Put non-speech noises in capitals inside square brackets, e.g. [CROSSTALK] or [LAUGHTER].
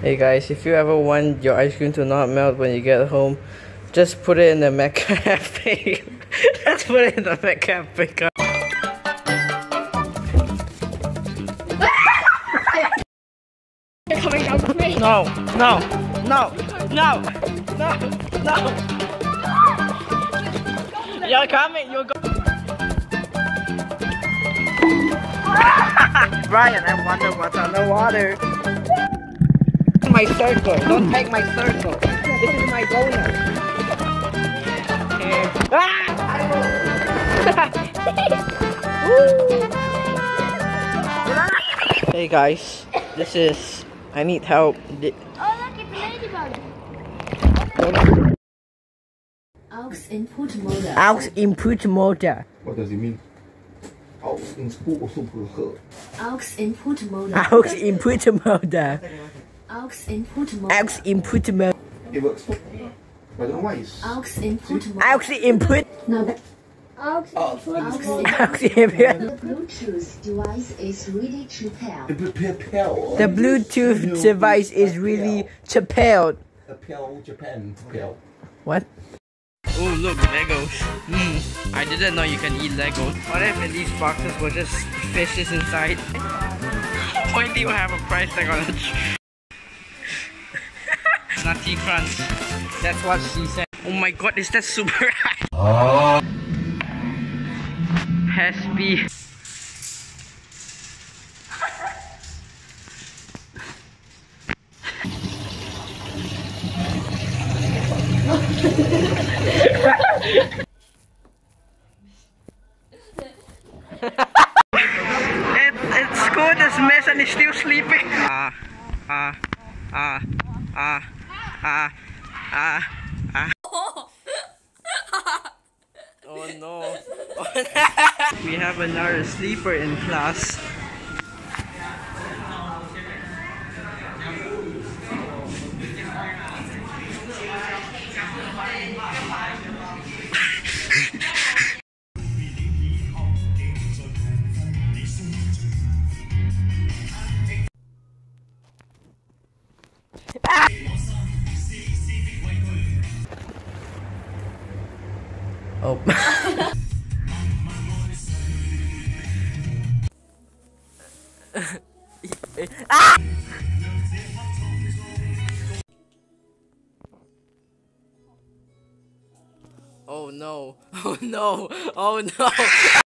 Hey guys, if you ever want your ice cream to not melt when you get home, just put it in the McCafe. [LAUGHS] just put it in the McCafe. No, no, no, no, no, no. You're coming, you're going. [LAUGHS] Brian, I wonder what's underwater. My circle, don't take my circle. This is my donut. Here. Ah! [LAUGHS] hey guys, this is. I need help. Di- Oh, look, it's a ladybug. Aux input motor. Aux input mode. What does it mean? Aux input super Aux input mode. [LAUGHS] Aux input mode. Aux input mode. Aux input mode. It works. But I don't know why it's. Aux oh. input mode. Aux input. Now the Aux input Aux mode. Aux input. the Bluetooth device is ready to pair. It. The Bluetooth device is really chapelled. Pale Japan. Pale. What? Oh look, Legos. Hmm. I didn't know you can eat Legos. What if in these boxes were just fishes inside? [LAUGHS] Why do you have a price tag on it? [LAUGHS] Nutty crunch. That's what she said. Oh my god, is that super [LAUGHS] high? Has It, it's good as mess and it's still sleeping. Ah, ah, ah, ah, ah, ah, ah. Oh no. [LAUGHS] we have another sleeper in class. Oh. [LAUGHS] Oh, [LAUGHS] oh no. Oh no. Oh [LAUGHS] no.